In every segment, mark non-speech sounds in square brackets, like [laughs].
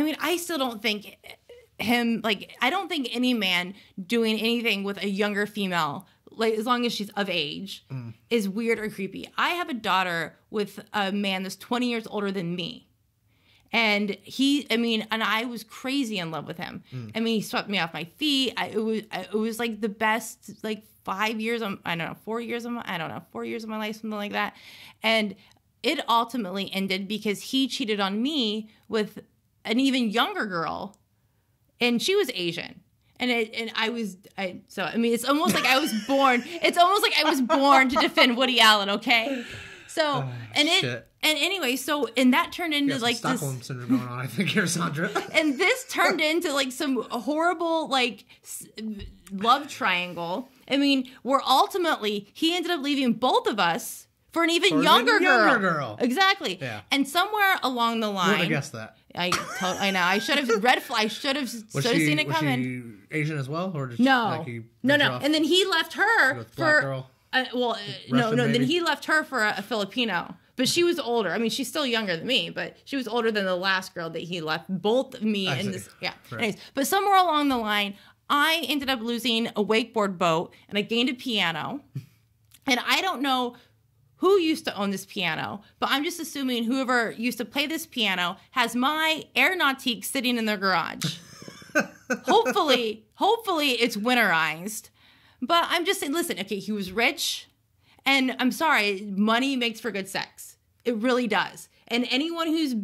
I mean, I still don't think him like I don't think any man doing anything with a younger female like as long as she's of age mm. is weird or creepy. I have a daughter with a man that's 20 years older than me. And he, I mean, and I was crazy in love with him. Mm. I mean, he swept me off my feet. I, it was, I- it was like the best, like five years. Of, I don't know, four years of my, I don't know, four years of my life, something like that. And it ultimately ended because he cheated on me with an even younger girl, and she was Asian. And it, and I was, I so I mean, it's almost like I was [laughs] born. It's almost like I was born to defend Woody Allen. Okay, so oh, and it and anyway, so and that turned into like Stockholm this syndrome going on, I think here, Saundra. [laughs] and this turned into like some horrible like love triangle. I mean, where ultimately he ended up leaving both of us for an even For an younger, even girl. younger girl. Exactly. Yeah. And somewhere along the line, I would have line, guessed that. I to- I know I should have red flag. I should have [laughs] should have seen it was coming. she Asian as well, or just No, like he no, no. And then he left her for uh, well, uh, no, no. Then he left her for a, a Filipino, but she was older. I mean, she's still younger than me, but she was older than the last girl that he left. Both me I and see. this, yeah. Right. Anyways, but somewhere along the line, I ended up losing a wakeboard boat, and I gained a piano, [laughs] and I don't know who used to own this piano, but I'm just assuming whoever used to play this piano has my Air Nautique sitting in their garage. [laughs] hopefully, hopefully it's winterized. But I'm just saying, listen, okay, he was rich, and I'm sorry, money makes for good sex. It really does. And anyone who's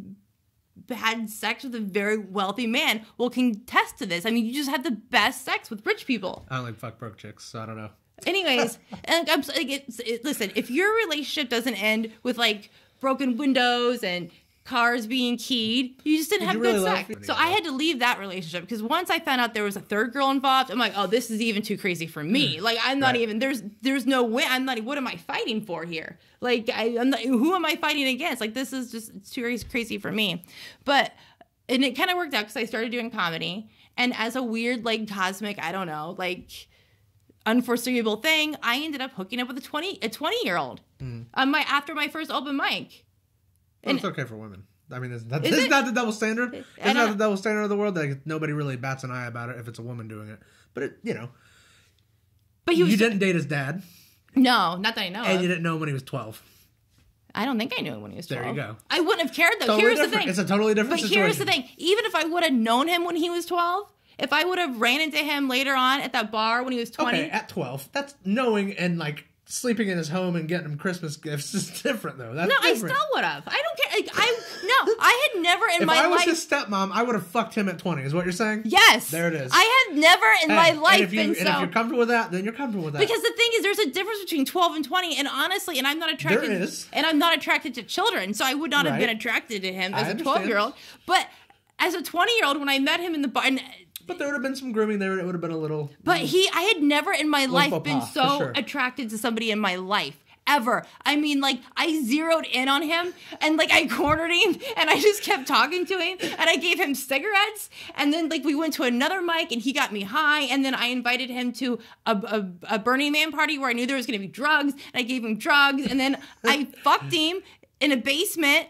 had sex with a very wealthy man will contest to this. I mean, you just have the best sex with rich people. I don't like fuck broke chicks, so I don't know. Anyways, [laughs] and I'm like, it's, it, listen, if your relationship doesn't end with like broken windows and cars being keyed, you just didn't Did have you good really sex. So I had to leave that relationship because once I found out there was a third girl involved, I'm like, oh, this is even too crazy for me. Like, I'm not Right. even there's there's no way. I'm not. What am I fighting for here? Like, I, I'm not. Who am I fighting against? Like, this is just too crazy for me. But and it kind of worked out because I started doing comedy, and as a weird like cosmic, I don't know, like unforeseeable thing, I ended up hooking up with a 20 a 20 year old Mm. on my after my first open mic. Well, And- it's okay for women. I mean, isn't that, Is isn't it? that the double standard? I Isn't know. the double standard of the world? Like nobody really bats an eye about it if it's a woman doing it. But it, you know, But he was you didn't date his dad, no, not that I know. and of. you didn't know him when he was twelve. I don't think I knew him when he was 12. There 12. you go. I wouldn't have cared though. Totally here's the thing. It's a totally different But here's the thing. Even if I would have known him when he was 12, if I would have ran into him later on at that bar when he was 20, Okay, at twelve, that's knowing and like sleeping in his home and getting him Christmas gifts is [laughs] different though. That's no, I still would have. I don't care. Like, I no, I had never in if my life. If I was life. his stepmom, I would have fucked him at twenty. Is what you're saying? yes, There it is. I had never in my Hey, and life you, been and so. if you're comfortable with that, then you're comfortable with that. Because the thing is, there's a difference between 12 and 20, and honestly, and I'm not attracted. There is. And I'm not attracted to children, so I would not have been attracted to him as a 12 year old. But as a 20 year old, when I met him in the bar, and, but there would have been some grooming there. and It would have been a little. but mm. he, I had never in my life been pas, so sure. attracted to somebody in my life. Ever. I mean, like, I zeroed in on him and, like, I [laughs] cornered him and I just kept talking to him and I gave him cigarettes. And then, like, we went to another mic and he got me high. And then I invited him to a, a, a Burning Man party where I knew there was going to be drugs. And I gave him drugs. And then [laughs] I fucked him in a basement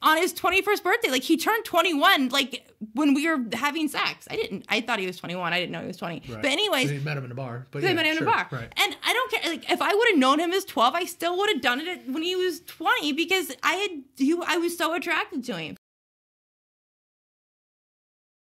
on his 21st birthday. Like, he turned 21, like, when we were having sex. I didn't, I thought he was 21. I didn't know he was 20. Right. But, anyways, you met him in a bar. But yeah, met him in a bar. Right. And I don't care. Like, if I would have known him as 12, I still would have done it when he was 20 because I had, he, I was so attracted to him.